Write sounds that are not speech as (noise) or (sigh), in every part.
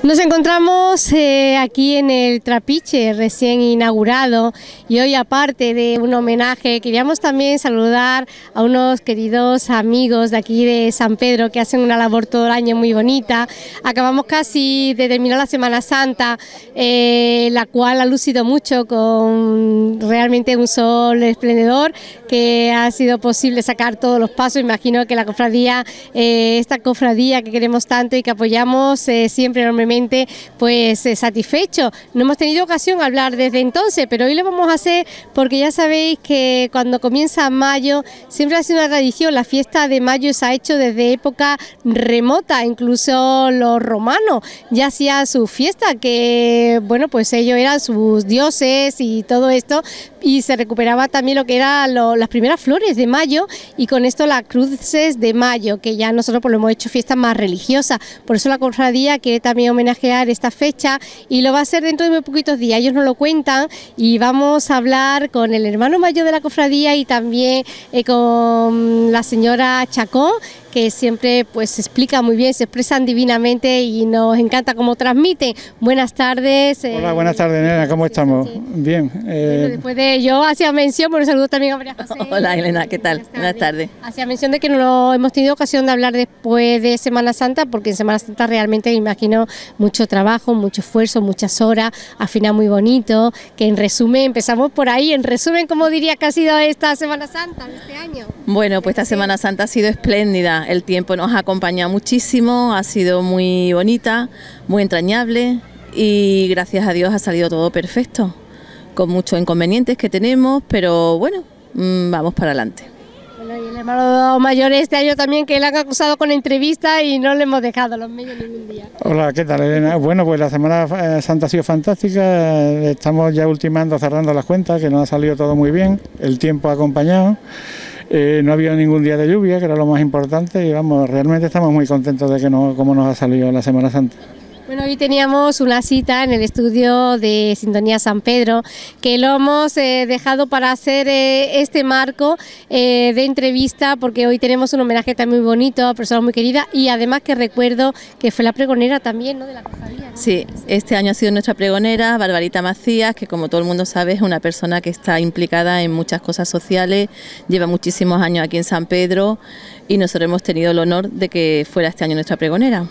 Nos encontramos eh, aquí en el Trapiche, recién inaugurado, y hoy aparte de un homenaje, queríamos también saludar a unos queridos amigos de aquí de San Pedro que hacen una labor todo el año muy bonita. Acabamos casi de terminar la Semana Santa, eh, la cual ha lucido mucho con realmente un sol esplendedor, que ha sido posible sacar todos los pasos. Imagino que la cofradía, eh, esta cofradía que queremos tanto y que apoyamos siempre enormemente, pues eh, satisfecho. No hemos tenido ocasión de hablar desde entonces, pero hoy lo vamos a hacer porque ya sabéis que cuando comienza mayo siempre ha sido una tradición, la fiesta de mayo se ha hecho desde época remota, incluso los romanos ya hacían su fiesta, que bueno, pues ellos eran sus dioses y todo esto, y se recuperaba también lo que eran las primeras flores de mayo y con esto las cruces de mayo, que ya nosotros pues, lo hemos hecho fiesta más religiosa, por eso la cofradía quiere también homenajear esta fecha y lo va a hacer dentro de muy poquitos días. Ellos nos lo cuentan y vamos a hablar con el hermano mayor de la cofradía y también eh, con la señora Chacón, que siempre pues se explica muy bien, se expresan divinamente y nos encanta cómo transmiten. Buenas tardes. Eh, Hola, buenas tardes, Elena, ¿cómo estamos? Bien. Eh... Después de yo hacía mención, por saludo también a María José. (laughs) Hola, Elena, ¿qué tal? Buenas tardes. Hacía mención de que no hemos tenido ocasión de hablar después de Semana Santa, porque en Semana Santa realmente imagino mucho trabajo, mucho esfuerzo, muchas horas, al final muy bonito, que en resumen, empezamos por ahí, en resumen, ¿cómo diría que ha sido esta Semana Santa de este año? Bueno, pues esta Semana Santa ha sido espléndida, el tiempo nos ha acompañado muchísimo, ha sido muy bonita, muy entrañable y gracias a Dios ha salido todo perfecto, con muchos inconvenientes que tenemos, pero bueno, vamos para adelante. Bueno, y el hermano mayor este año también que le han acusado con entrevista y no le hemos dejado los medios ningún día. Hola, ¿qué tal Elena? Bueno, pues la Semana eh, Santa ha sido fantástica, estamos ya ultimando, cerrando las cuentas, que nos ha salido todo muy bien, el tiempo ha acompañado. Eh, no ha habido ningún día de lluvia, que era lo más importante, y vamos, realmente estamos muy contentos de que no, cómo nos ha salido la Semana Santa. Bueno, hoy teníamos una cita en el estudio de Sintonía San Pedro, que lo hemos eh, dejado para hacer eh, este marco eh, de entrevista, porque hoy tenemos un homenaje también muy bonito a personas muy queridas y además que recuerdo que fue la pregonera también, ¿no? De la cofradía. Sí, este año ha sido nuestra pregonera, Barbarita Macías, que como todo el mundo sabe es una persona que está implicada en muchas cosas sociales, lleva muchísimos años aquí en San Pedro y nosotros hemos tenido el honor de que fuera este año nuestra pregonera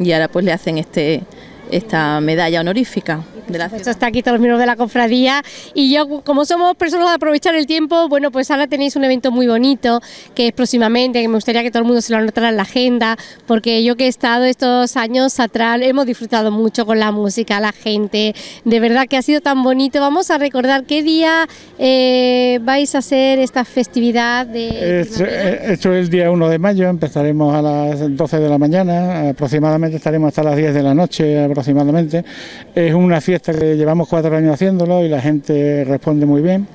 y ahora pues le hacen este esta medalla honorífica. De la está aquí todos los miembros de la cofradía. Y yo como somos personas de aprovechar el tiempo, bueno pues ahora tenéis un evento muy bonito que es próximamente, que me gustaría que todo el mundo se lo anotara en la agenda, porque yo que he estado estos años atrás hemos disfrutado mucho con la música, la gente, de verdad que ha sido tan bonito. Vamos a recordar qué día eh, vais a hacer esta festividad de... Esto, eh, esto, es el día 1 de mayo, empezaremos a las 12 de la mañana, aproximadamente estaremos hasta las 10 de la noche aproximadamente. Es una fiesta que llevamos cuatro años haciéndolo y la gente responde muy bien.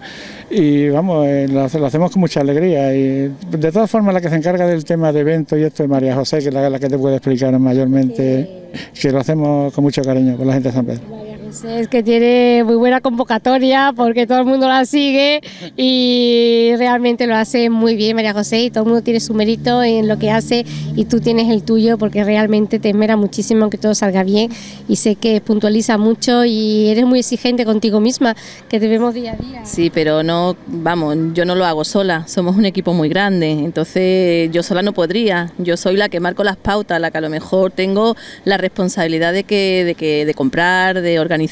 Y vamos, eh, lo, hacemos con mucha alegría. Y de todas formas la que se encarga del tema de eventos y esto es María José, que es la, que te puede explicar mayormente, que lo hacemos con mucho cariño con la gente de San Pedro. Es que tiene muy buena convocatoria porque todo el mundo la sigue y realmente lo hace muy bien María José y todo el mundo tiene su mérito en lo que hace y tú tienes el tuyo porque realmente te esmera muchísimo que todo salga bien y sé que puntualiza mucho y eres muy exigente contigo misma, que te vemos día a día. Sí, pero no, vamos, yo no lo hago sola, somos un equipo muy grande, entonces yo sola no podría, yo soy la que marco las pautas, la que a lo mejor tengo la responsabilidad de que, de que, de comprar, de organizar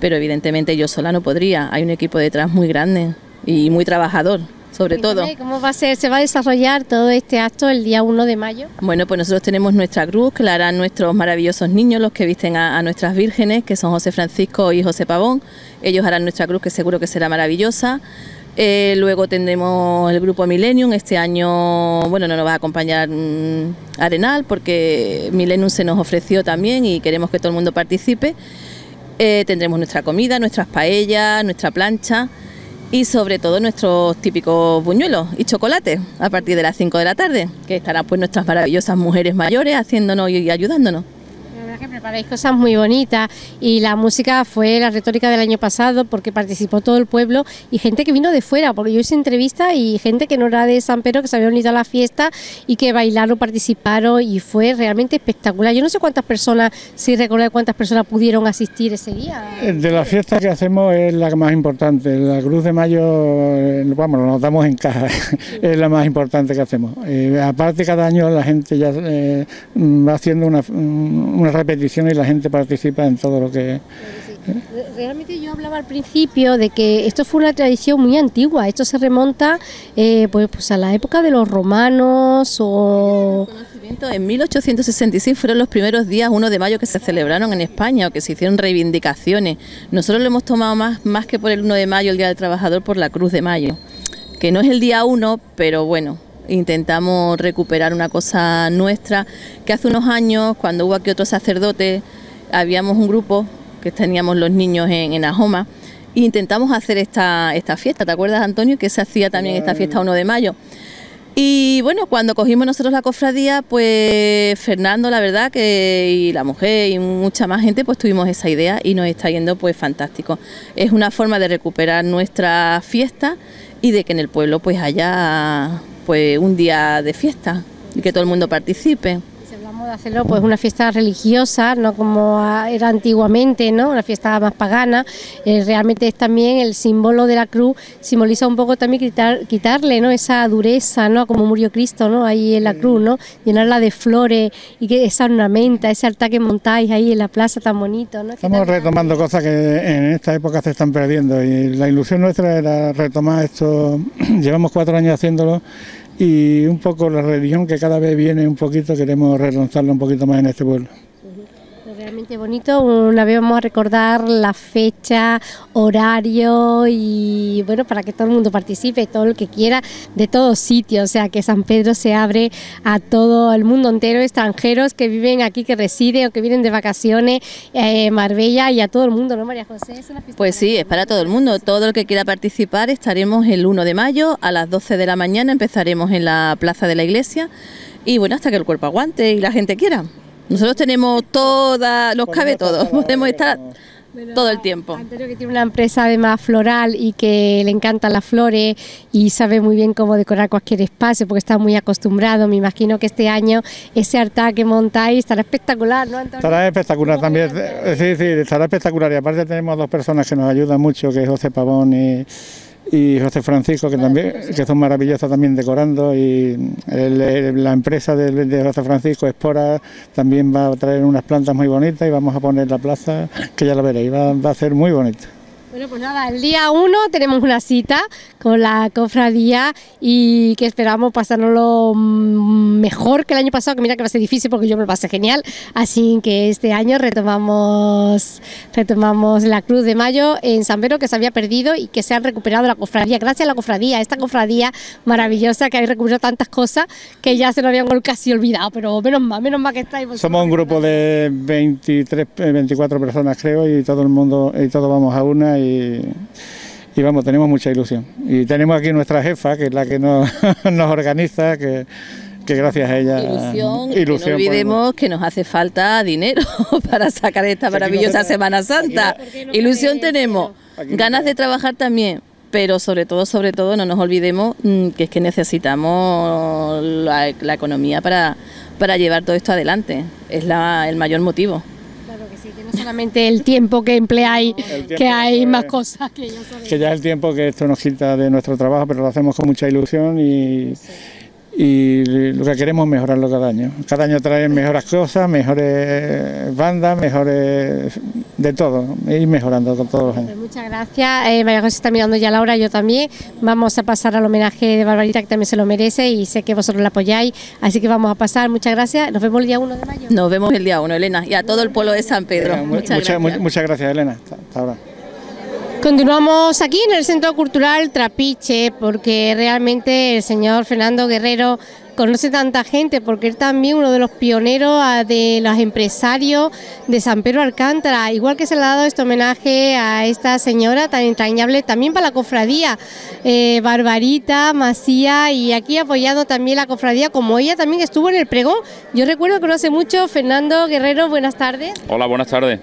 pero evidentemente yo sola no podría. Hay un equipo detrás muy grande y muy trabajador sobre todo. ¿Cómo va a ser, se va a desarrollar todo este acto el día 1 de mayo? Bueno, pues nosotros tenemos nuestra cruz que la harán nuestros maravillosos niños, los que visten a, nuestras vírgenes, que son José Francisco y José Pavón. Ellos harán nuestra cruz, que seguro que será maravillosa. Eh, luego tendremos el grupo Millennium. Este año, bueno, no nos va a acompañar mm, Arenal porque Millennium se nos ofreció también y queremos que todo el mundo participe. Eh, tendremos nuestra comida, nuestras paellas, nuestra plancha y sobre todo nuestros típicos buñuelos y chocolate a partir de las 5 de la tarde, que estarán pues nuestras maravillosas mujeres mayores haciéndonos y ayudándonos. Que preparáis cosas muy bonitas y la música fue la retórica del año pasado porque participó todo el pueblo y gente que vino de fuera, porque yo hice entrevista y gente que no era de San Pedro que se había unido a la fiesta y que bailaron, participaron y fue realmente espectacular. Yo no sé cuántas personas, si recuerdo cuántas personas pudieron asistir ese día. Eh, de la fiesta que hacemos es la más importante, la Cruz de Mayo, eh, vamos, nos damos en caja, (laughs) es la más importante que hacemos. Eh, aparte cada año la gente ya va haciendo una, una repetición y la gente participa en todo lo que... Realmente yo hablaba al principio de que esto fue una tradición muy antigua, esto se remonta eh, pues, pues, a la época de los romanos o... En 1866 fueron los primeros días 1 de mayo que se celebraron en España o que se hicieron reivindicaciones. Nosotros lo hemos tomado más, más que por el 1 de mayo, el Día del Trabajador, por la Cruz de Mayo, que no es el día 1, pero bueno, intentamos recuperar una cosa nuestra, que hace unos años, cuando hubo aquí otro sacerdote, habíamos un grupo que teníamos los niños en, en Ajoma, e intentamos hacer esta, esta fiesta. ¿Te acuerdas, Antonio, que se hacía también esta fiesta 1 de mayo? Y bueno, cuando cogimos nosotros la cofradía, pues Fernando, la verdad, que y la mujer y mucha más gente, pues tuvimos esa idea y nos está yendo pues fantástico. Es una forma de recuperar nuestra fiesta y de que en el pueblo pues haya pues un día de fiesta y que todo el mundo participe de hacerlo pues una fiesta religiosa, no como era antiguamente, ¿no? Una fiesta más pagana. Eh, realmente es también el símbolo de la cruz, simboliza un poco también quitar, quitarle, ¿no? Esa dureza, ¿no? Como murió Cristo, ¿no? Ahí en la cruz, ¿no? Llenarla de flores y que esa ornamenta, ese altar que montáis ahí en la plaza tan bonito, ¿no? Estamos retomando cosas que en esta época se están perdiendo y la ilusión nuestra era retomar esto. (clears throat) Llevamos cuatro años haciéndolo y un poco la religión que cada vez viene un poquito, queremos relanzarla un poquito más en este pueblo realmente bonito. Una vez vamos a recordar la fecha, horario y bueno, para que todo el mundo participe, todo el que quiera, de todos sitios. O sea, que San Pedro se abre a todo el mundo entero, extranjeros que viven aquí, que residen o que vienen de vacaciones, eh, Marbella y a todo el mundo, ¿no, María José? pues sí, es para todo el mundo. Todo el que quiera participar estaremos el 1 de mayo a las 12 de la mañana, empezaremos en la plaza de la iglesia y bueno, hasta que el cuerpo aguante y la gente quiera. Nosotros tenemos toda, los cabe todo, (laughs) podemos estar todo el tiempo. Antonio que tiene una empresa además floral y que le encantan las flores y sabe muy bien cómo decorar cualquier espacio porque está muy acostumbrado. Me imagino que este año ese altar que montáis estará espectacular, ¿no, Antonio? Estará espectacular también, sí, sí, estará espectacular y aparte tenemos dos personas que nos ayudan mucho, que es José Pavón y y José Francisco, que también que son maravillosas también decorando, y la empresa de, José Francisco, Espora, también va a traer unas plantas muy bonitas y vamos a poner la plaza, que ya la veréis, va, va a ser muy bonita. Bueno, pues nada, el día 1 tenemos una cita con la cofradía y que esperamos pasárnoslo mm, mejor que el año pasado, que mira que va a ser difícil porque yo me lo pasé genial. Así que este año retomamos, retomamos la Cruz de Mayo en San Pedro que se había perdido y que se han recuperado la cofradía. Gracias a la cofradía, esta cofradía maravillosa que ha recuperado tantas cosas que ya se nos habían casi olvidado, pero menos mal, menos mal que estáis. Somos un grupo de 23, 24 personas creo y todo el mundo, y todos vamos a una vamos, tenemos mucha ilusión. Y tenemos aquí nuestra jefa, que es la que nos, (laughs) nos organiza, que, gracias a ella. Ilusión, ilusión no olvidemos que nos hace falta dinero (laughs) para sacar esta maravillosa Semana Santa. ilusión tenemos, ganas de trabajar también, pero sobre todo, sobre todo, no nos olvidemos mm, que es que necesitamos la, economía para, para llevar todo esto adelante. Es la, el mayor motivo solamente el tiempo que empleáis, que hay más cosas que ya Que ya es el tiempo que esto nos quita de nuestro trabajo, pero lo hacemos con mucha ilusión y y lo que queremos es mejorarlo cada año. Cada año traer mejores cosas, mejores bandas, mejores de todo, ir mejorando con todos los años. Muchas gracias. Eh, María José está mirando ya la hora, yo también. Vamos a pasar al homenaje de Barbarita, que también se lo merece y sé que vosotros la apoyáis, así que vamos a pasar. Muchas gracias. Nos vemos el día 1 de mayo. Nos vemos el día 1, Elena, y a todo el pueblo de San Pedro. muchas, gracias. muchas gracias, Elena. hasta ahora. Continuamos aquí en el Centro Cultural Trapiche porque realmente el señor Fernando Guerrero conoce tanta gente, porque él también uno de los pioneros ah, de los empresarios de San Pedro Alcántara, igual que se le ha dado este homenaje a esta señora tan entrañable, también para la cofradía, eh, Barbarita, Macía, y aquí apoyando también la cofradía, como ella también estuvo en el pregón. Yo recuerdo que no hace mucho, Fernando Guerrero, buenas tardes. Hola, buenas tardes.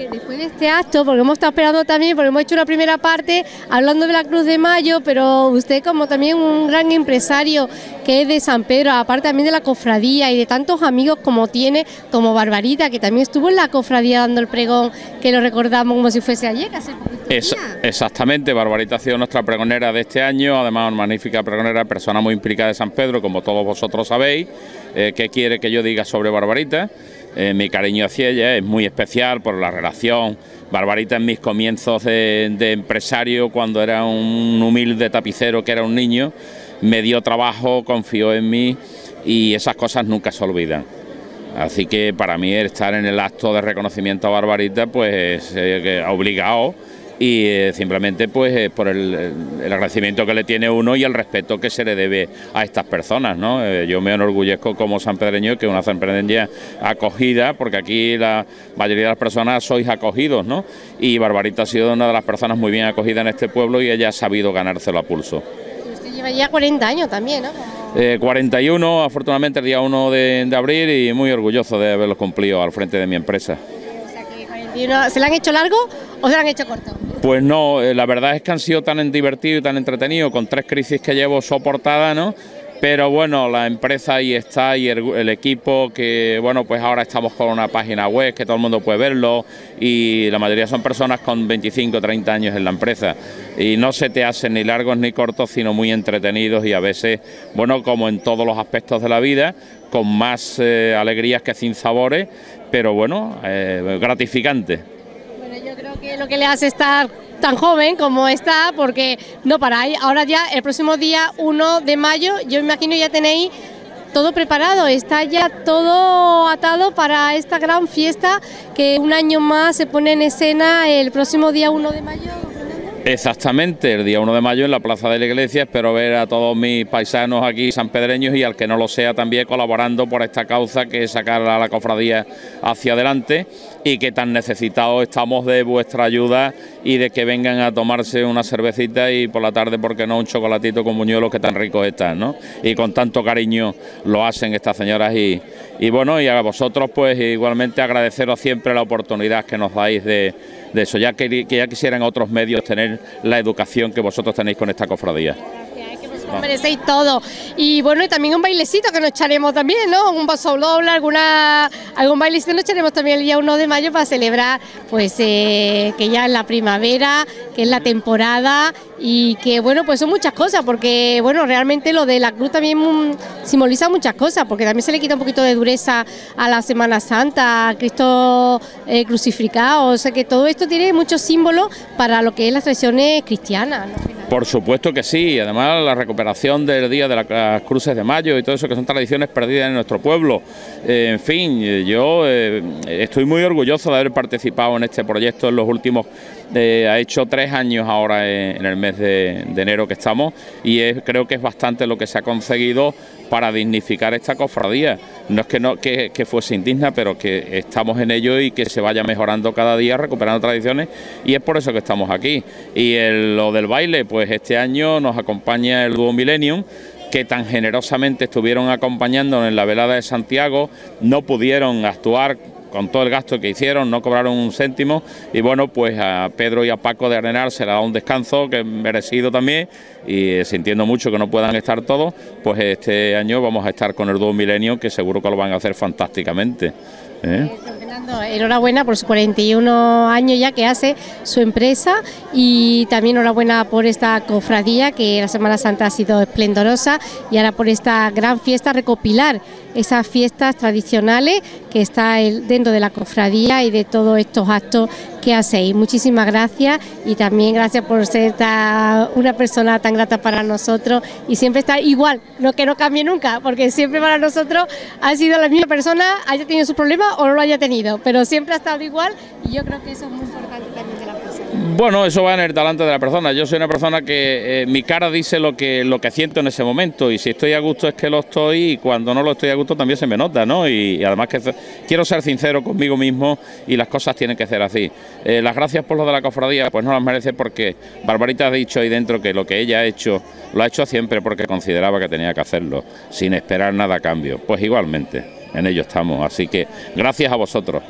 Que después de este acto, porque hemos estado esperando también, porque hemos hecho una primera parte hablando de la Cruz de Mayo, pero usted como también un gran empresario que es de San Pedro, aparte también de la cofradía y de tantos amigos como tiene, como Barbarita, que también estuvo en la cofradía dando el pregón, que lo recordamos como si fuese ayer, casi es, Exactamente, Barbarita ha sido nuestra pregonera de este año, además una magnífica pregonera, persona muy implicada de San Pedro, como todos vosotros sabéis. Eh, ¿Qué quiere que yo diga sobre Barbarita? Eh, mi cariño hacia ella es muy especial por la relación. Barbarita en mis comienzos de, empresario, cuando era un humilde tapicero que era un niño, me dio trabajo, confió en mí y esas cosas nunca se olvidan. Así que para mí estar en el acto de reconocimiento a Barbarita, pues eh, obligado y eh, simplemente pues eh, por el, agradecimiento que le tiene uno y el respeto que se le debe a estas personas, ¿no? Eh, yo me enorgullezco como sanpedreño que una sanpedreña acogida, porque aquí la mayoría de las personas sois acogidos, ¿no? Y Barbarita ha sido una de las personas muy bien acogidas en este pueblo y ella ha sabido ganárselo a pulso. Usted lleva ya 40 años también, ¿no? 41, afortunadamente el día 1 de, de abril y muy orgulloso de haberlo cumplido al frente de mi empresa. ¿Se le han hecho largo o se le han hecho corto? Pues no, eh, la verdad es que han sido tan divertidos y tan entretenidos con tres crisis que llevo soportadas, ¿no? Pero bueno, la empresa ahí está y el, equipo que, bueno, pues ahora estamos con una página web que todo el mundo puede verlo y la mayoría son personas con 25 o 30 años en la empresa y no se te hacen ni largos ni cortos, sino muy entretenidos y a veces, bueno, como en todos los aspectos de la vida, con más eh, alegrías que sin sabores, pero bueno, eh, gratificante. Bueno, yo creo que lo que le hace estar tan joven como está, porque no paráis. Ahora ya, el próximo día 1 de mayo, yo imagino ya tenéis todo preparado, está ya todo atado para esta gran fiesta que un año más se pone en escena el próximo día 1 de mayo. Exactamente, el día 1 de mayo en la Plaza de la Iglesia espero ver a todos mis paisanos aquí sanpedreños y al que no lo sea también colaborando por esta causa que es sacar a la cofradía hacia adelante y que tan necesitados estamos de vuestra ayuda y de que vengan a tomarse una cervecita y por la tarde, porque no, un chocolatito con muñuelos que tan ricos están, ¿no? Y con tanto cariño lo hacen estas señoras y, y bueno, y a vosotros pues igualmente agradeceros siempre la oportunidad que nos dais de de eso, ya que, ya quisieran otros medios tener la educación que vosotros tenéis con esta cofradía merecéis todo. Y bueno, y también un bailecito que nos echaremos también, ¿no? Un paso doble, alguna, algún bailecito nos echaremos también el día 1 de mayo para celebrar, pues, eh, que ya es la primavera, que es la temporada y que, bueno, pues son muchas cosas, porque, bueno, realmente lo de la cruz también simboliza muchas cosas, porque también se le quita un poquito de dureza a la Semana Santa, Cristo eh, crucificado, o sea que todo esto tiene muchos símbolos para lo que es las tradiciones cristianas. Por supuesto que sí, además la recuperación del Día de las Cruces de Mayo y todo eso que son tradiciones perdidas en nuestro pueblo. Eh, en fin, yo eh, estoy muy orgulloso de haber participado en este proyecto en los últimos eh, ha hecho tres años ahora en, el mes de, enero que estamos y creo que es bastante lo que se ha conseguido para dignificar esta cofradía. No es que, no, que, fuese indigna, pero que estamos en ello y que se vaya mejorando cada día, recuperando tradiciones y es por eso que estamos aquí. Y lo del baile, pues este año nos acompaña el dúo Millennium que tan generosamente estuvieron acompañándonos en la velada de Santiago, no pudieron actuar con todo el gasto que hicieron, no cobraron un céntimo y bueno, pues a Pedro y a Paco de Arenal se le da un descanso que es merecido también y eh, sintiendo mucho que no puedan estar todos, pues este año vamos a estar con el dúo Milenio que seguro que lo van a hacer fantásticamente. ¿eh? enhorabuena por sus 41 años ya que hace su empresa y también enhorabuena por esta cofradía que la Semana Santa ha sido esplendorosa y ahora por esta gran fiesta recopilar esas fiestas tradicionales que está dentro de la cofradía y de todos estos actos que hacéis. Muchísimas gracias y también gracias por ser una persona tan grata para nosotros y siempre está igual, no que no cambie nunca, porque siempre para nosotros ha sido la misma persona, haya tenido su problema o no lo haya tenido, pero siempre ha estado igual y yo creo que eso es muy importante Bueno, eso va en el talante de la persona. Yo soy una persona que eh, mi cara dice lo que, lo que siento en ese momento y si estoy a gusto es que lo estoy y cuando no lo estoy a gusto también se me nota, ¿no? Y, además que quiero ser sincero conmigo mismo y las cosas tienen que ser así. Eh, las gracias por lo de la cofradía, pues no las merece porque Barbarita ha dicho ahí dentro que lo que ella ha hecho lo ha hecho siempre porque consideraba que tenía que hacerlo, sin esperar nada a cambio. Pues igualmente, en ello estamos. Así que gracias a vosotros.